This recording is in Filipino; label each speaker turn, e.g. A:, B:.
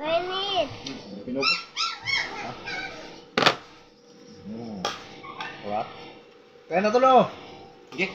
A: Mainit.
B: Pinupo. Ha? Hmm. Sarap. Kaya na to.
C: Sige.